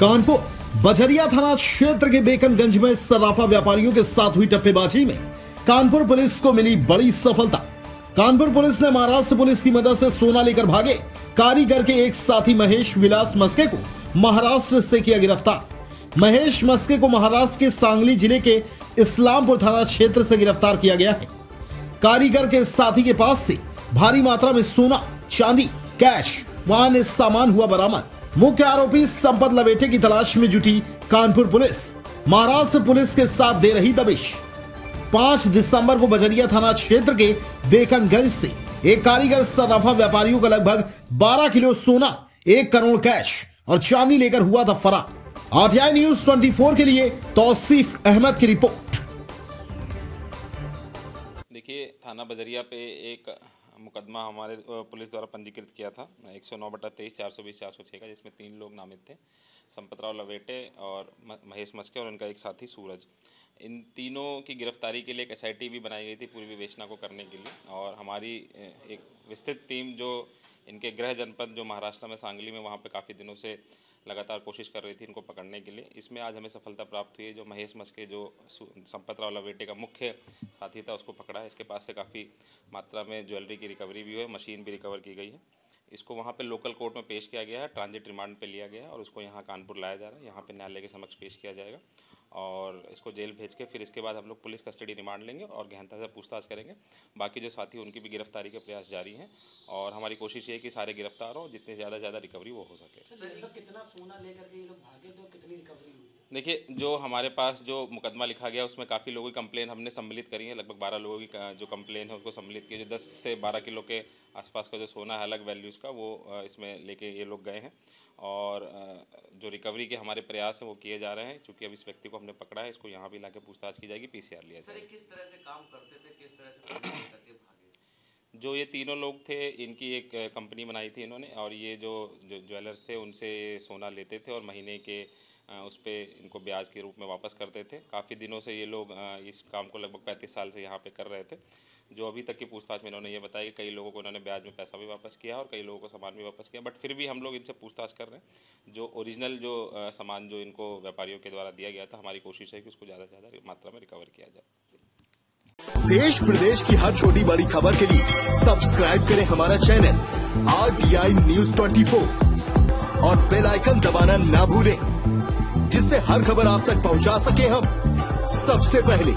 कानपुर बजरिया थाना क्षेत्र के बेकनगंज में सराफा व्यापारियों के साथ हुई टप्पेबाजी में कानपुर पुलिस को मिली बड़ी सफलता। कानपुर पुलिस ने महाराष्ट्र पुलिस की मदद से सोना लेकर भागे। कारीगर के एक साथी महेश विलास मस्के को महाराष्ट्र से किया गिरफ़्तार। महेश मस्के को महाराष्ट्र के सांगली ज़िले के इस्लामपुर थाना क्षेत्र से गिरफ़्तार किया गया है। कारीगर के साथी के पास से भारी मात्रा में सोना, चांदी, कैश, वाहन, सामान हुआ बरामद। मुख्य आरोपी संपत लवेटे की तलाश में जुटी कानपुर पुलिस। महाराष्ट्र पुलिस के साथ दे रही दबिश। पाँच दिसंबर को बजरिया थाना क्षेत्र के बेकनगंज से एक कारीगर सराफा व्यापारियों का लगभग 12 किलो सोना, एक करोड़ कैश और चांदी लेकर हुआ था फरार। आरटीआई न्यूज़ 24 के लिए तौसीफ अहमद की रिपोर्ट। देखिए, थाना बजरिया पे एक मुकदमा हमारे पुलिस द्वारा पंजीकृत किया था, एक सौ नौ बटा तेईस, चार सौ बीस, चार सौ छः का, जिसमें तीन लोग नामित थे, संपतराव लवेटे और महेश मस्के और उनका एक साथी सूरज। इन तीनों की गिरफ्तारी के लिए एक एसआईटी भी बनाई गई थी पूरी विवेचना को करने के लिए और हमारी एक विस्तृत टीम जो इनके गृह जनपद जो महाराष्ट्र में सांगली में वहाँ पे काफ़ी दिनों से लगातार कोशिश कर रही थी इनको पकड़ने के लिए। इसमें आज हमें सफलता प्राप्त हुई है। जो महेश मस्के, जो संपत राव लवेटे का मुख्य साथी था, उसको पकड़ा है। इसके पास से काफ़ी मात्रा में ज्वेलरी की रिकवरी भी हुई है मशीन भी रिकवर की गई है। इसको वहाँ पे लोकल कोर्ट में पेश किया गया है, ट्रांजिट रिमांड पे लिया गया है और उसको यहाँ कानपुर लाया जा रहा है। यहाँ पे न्यायालय के समक्ष पेश किया जाएगा। और इसको जेल भेज के फिर इसके बाद हम लोग पुलिस कस्टडी रिमांड लेंगे और गहनता से पूछताछ करेंगे। बाकी जो साथी उनकी भी गिरफ्तारी के प्रयास जारी हैं और हमारी कोशिश ये कि सारे गिरफ़्तार हों, जितने ज़्यादा ज़्यादा रिकवरी वो हो सके। कितना सोना लेकर के ये लोग भागे तो कितनी रिकवरी हुई? देखिए जो हमारे पास जो मुकदमा लिखा गया उसमें काफ़ी लोगों की कंप्लेन हमने सम्मिलित करी है। लगभग बारह लोगों की जो कंप्लेन है उसको सम्मिलित किया। जो दस से बारह किलो के आसपास का जो सोना है अलग वैल्यूज़ का वो इसमें लेके ये लोग गए हैं। और जो रिकवरी के हमारे प्रयास हैं वो किए जा रहे हैं। क्योंकि अब इस व्यक्ति को हमने पकड़ा है इसको यहाँ भी लाके पूछताछ की जाएगी पीसीआर लिया जाएगा। किस तरह से काम करते थे? किस तरह से जो ये तीनों लोग थे इनकी एक कंपनी बनाई थी इन्होंने। और ये जो ज्वेलर्स थे उनसे सोना लेते थे और महीने के उस पर इनको ब्याज के रूप में वापस करते थे। काफ़ी दिनों से ये लोग इस काम को लगभग पैंतीस साल से यहाँ पे कर रहे थे। जो अभी तक की पूछताछ में इन्होंने ये बताया कि कई लोगों को इन्होंने ब्याज में पैसा भी वापस किया और कई लोगों को सामान भी वापस किया, बट फिर भी हम लोग इनसे पूछताछ कर रहे हैं। जो ओरिजिनल जो सामान जो इनको व्यापारियों के द्वारा दिया गया था, हमारी कोशिश है कि उसको ज़्यादा से ज़्यादा मात्रा में रिकवर किया जाए। देश प्रदेश की हर छोटी बड़ी खबर के लिए सब्सक्राइब करें हमारा channel R T I news twenty और बेल आइकन दबाना ना भूलें। जिससे हर खबर आप तक पहुँचा सके हम। सबसे पहले